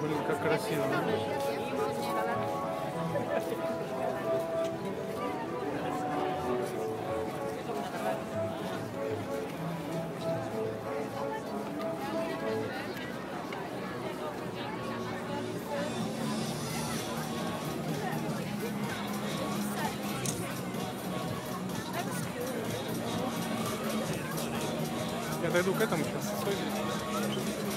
Блин, как красиво. Я дойду к этому сейчас.